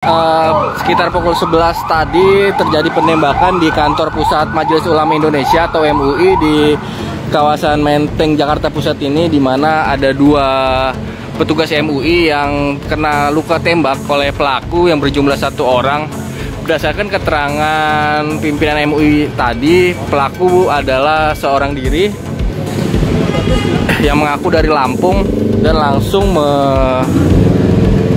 Uh, sekitar pukul 11 tadi terjadi penembakan di kantor pusat Majelis Ulama Indonesia atau MUI di kawasan Menteng Jakarta Pusat ini di mana ada dua petugas MUI yang kena luka tembak oleh pelaku yang berjumlah satu orang. Berdasarkan keterangan pimpinan MUI tadi, pelaku adalah seorang diri yang mengaku dari Lampung dan langsung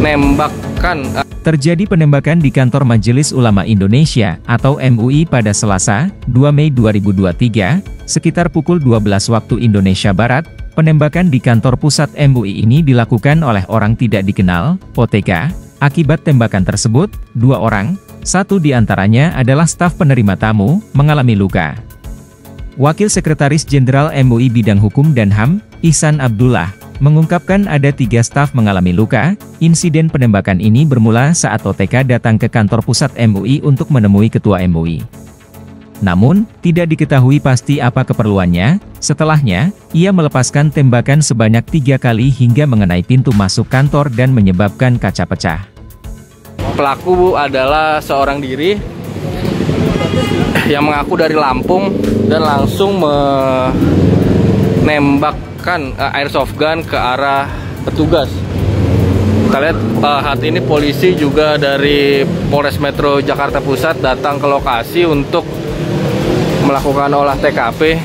menembakkan Terjadi penembakan di kantor Majelis Ulama Indonesia atau MUI pada Selasa, 2 Mei 2023, sekitar pukul 12 waktu Indonesia Barat. Penembakan di kantor pusat MUI ini dilakukan oleh orang tidak dikenal, OTK. Akibat tembakan tersebut, dua orang, satu di antaranya adalah staf penerima tamu, mengalami luka. Wakil Sekretaris Jenderal MUI Bidang Hukum dan HAM, Ihsan Abdullah, mengungkapkan ada tiga staf mengalami luka. Insiden penembakan ini bermula saat OTK datang ke kantor pusat MUI untuk menemui ketua MUI. Namun, tidak diketahui pasti apa keperluannya, setelahnya, ia melepaskan tembakan sebanyak tiga kali hingga mengenai pintu masuk kantor dan menyebabkan kaca pecah. Pelaku adalah seorang diri yang mengaku dari Lampung dan langsung menembak menembakkan uh, airsoft gun ke arah petugas. Kita lihat uh, saat ini polisi juga dari Polres Metro Jakarta Pusat datang ke lokasi untuk melakukan olah TKP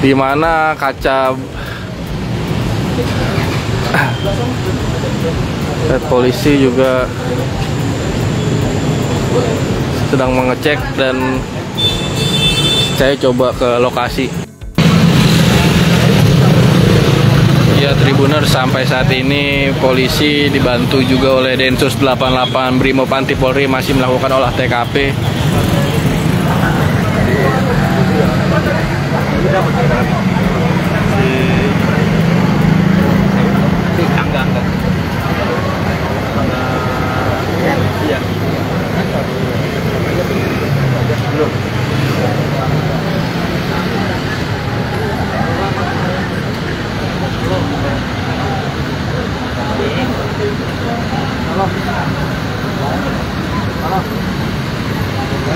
di mana kaca polisi juga sedang mengecek dan saya coba ke lokasi. Ya Tribuner sampai saat ini polisi dibantu juga oleh Densus 88 Brimo Panti Polri masih melakukan olah TKP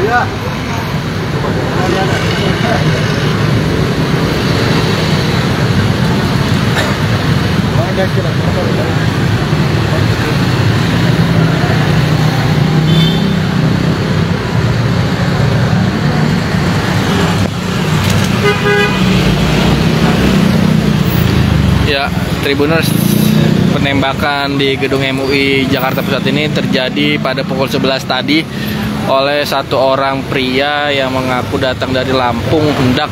Ya. Tribuners penembakan di gedung MUI Jakarta Pusat ini terjadi pada pukul 11 tadi oleh satu orang pria yang mengaku datang dari Lampung hendak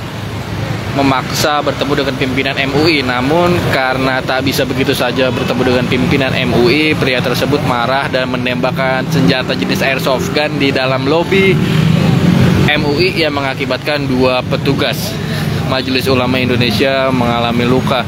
memaksa bertemu dengan pimpinan MUI namun karena tak bisa begitu saja bertemu dengan pimpinan MUI pria tersebut marah dan menembakkan senjata jenis airsoft gun di dalam lobi MUI yang mengakibatkan dua petugas. Majelis Ulama Indonesia mengalami luka